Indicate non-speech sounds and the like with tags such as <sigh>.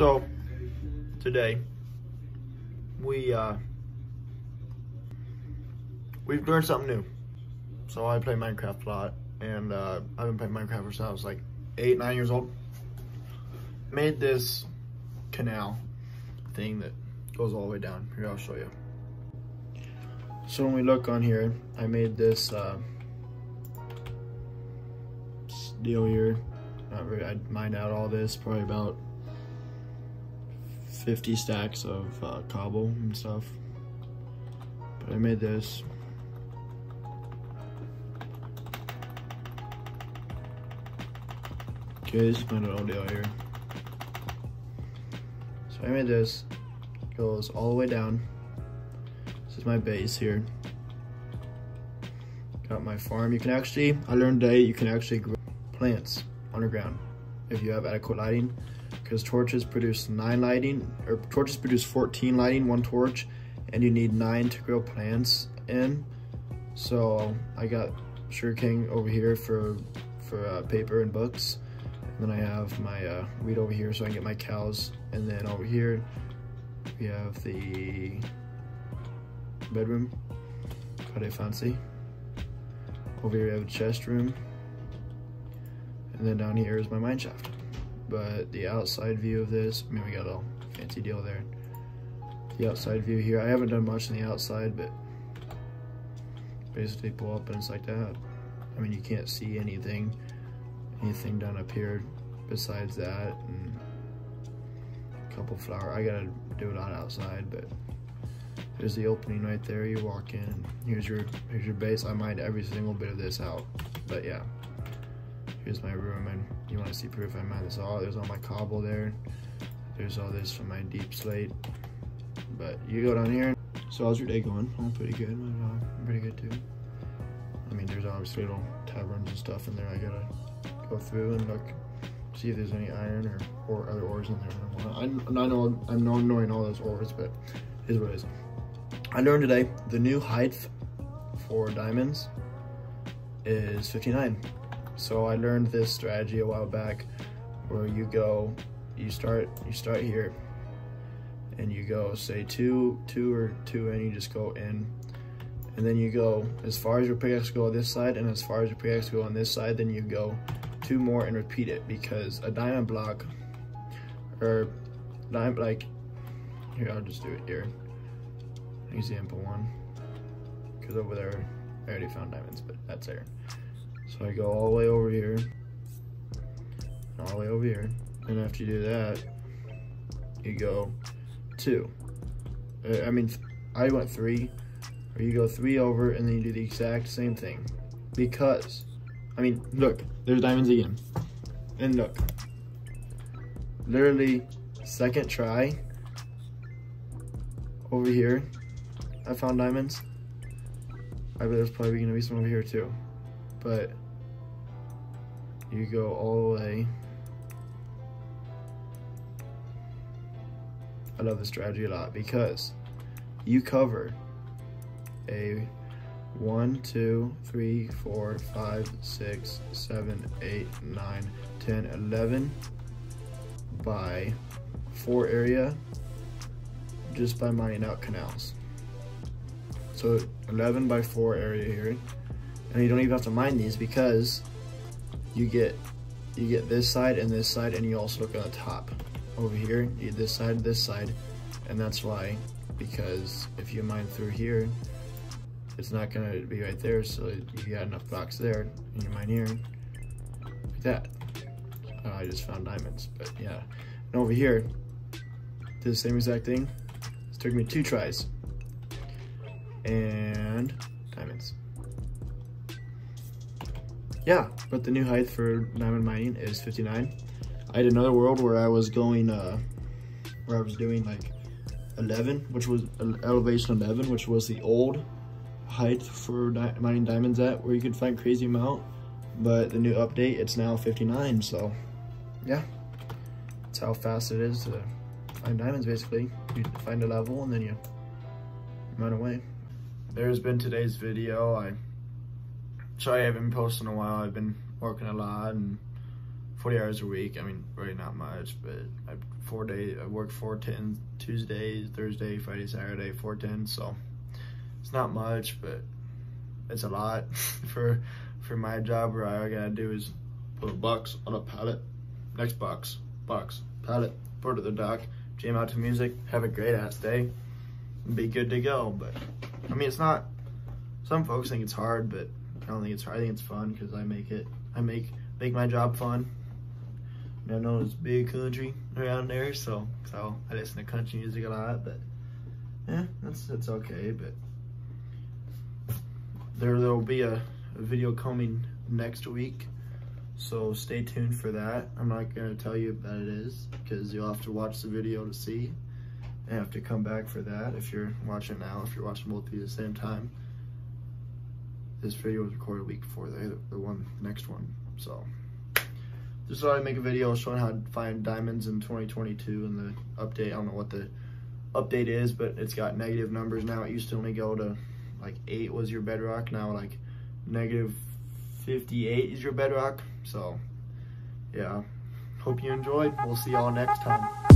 So, today, we, uh, we've learned something new. So I play Minecraft a lot, and uh, I've been playing Minecraft since I was like eight, nine years old. Made this canal thing that goes all the way down. Here, I'll show you. So when we look on here, I made this uh, deal here. Not really, I mined out all this, probably about 50 stacks of uh, cobble and stuff. But I made this. Okay, this is my little deal here. So I made this. Goes all the way down. This is my base here. Got my farm. You can actually, I learned today, you can actually grow plants underground if you have adequate lighting because torches produce nine lighting or torches produce 14 lighting one torch and you need nine to grow plants in. So I got sugarcane over here for for uh, paper and books. And then I have my uh, weed over here so I can get my cows. And then over here we have the bedroom. Quite fancy. Over here we have a chest room. And then down here is my mine shaft but the outside view of this, I mean, we got a fancy deal there. The outside view here, I haven't done much on the outside, but basically pull up and it's like that. I mean, you can't see anything, anything down up here besides that and a couple flower. I gotta do it on outside, but there's the opening right there. You walk in, here's your, here's your base. I mined every single bit of this out, but yeah. Here's my room, and you want to see proof I this all. There's all my cobble there. There's all this from my deepslate. But you go down here. So how's your day going? Oh, pretty good. Uh, pretty good too. I mean, there's obviously little taverns and stuff in there. I gotta go through and look, see if there's any iron or, or other ores in there. I, I know I'm not knowing all those ores, but is what it is. I learned today the new height for diamonds is 59. So I learned this strategy a while back where you go, you start, you start here and you go say two, two or two and you just go in. And then you go as far as your pickaxe go on this side and as far as your pickaxe go on this side, then you go two more and repeat it because a diamond block or diamond like here I'll just do it here. Example one. Because over there I already found diamonds but that's there so I go all the way over here, all the way over here, and after you do that, you go two. Uh, I mean, I went three, or you go three over, and then you do the exact same thing. Because, I mean, look, there's diamonds again. And look, literally second try over here, I found diamonds. I bet there's probably gonna be some over here too. But you go all the way. I love this strategy a lot because you cover a 1, 2, 3, 4, 5, 6, 7, 8, 9, 10, 11 by 4 area just by mining out canals. So 11 by 4 area here. And you don't even have to mine these because you get you get this side and this side and you also look on the top over here. You get this side this side and that's why because if you mine through here it's not going to be right there. So you got enough blocks there and you mine here. Like that. Uh, I just found diamonds but yeah. And over here did the same exact thing. It took me two tries. And yeah, but the new height for diamond mining is 59. I had another world where I was going, uh, where I was doing like 11, which was elevation 11, which was the old height for di mining diamonds at, where you could find crazy amount. But the new update, it's now 59, so yeah. That's how fast it is to find diamonds, basically. You find a level and then you run away. There's been today's video. I sorry I haven't been posting in a while. I've been working a lot and 40 hours a week. I mean, really not much, but I four days. I work four ten Tuesdays, Thursday, Friday, Saturday, four ten. So it's not much, but it's a lot <laughs> for for my job. Where all I gotta do is put a box on a pallet, next box, box, pallet, put to the dock, jam out to music, have a great ass day, and be good to go. But I mean, it's not. Some folks think it's hard, but don't think it's hard. I think it's fun because I make it. I make make my job fun. I know it's big country around there, so so I listen to country music a lot, but yeah, that's that's okay. But there there will be a, a video coming next week, so stay tuned for that. I'm not gonna tell you what it is because you'll have to watch the video to see, and have to come back for that if you're watching now. If you're watching both at the same time, this video was recorded a week before the the one next one, so just thought I'd make a video showing how to find diamonds in 2022 and the update. I don't know what the update is, but it's got negative numbers now. It used to only go to like eight was your bedrock. Now like negative 58 is your bedrock. So yeah, hope you enjoyed. We'll see y'all next time.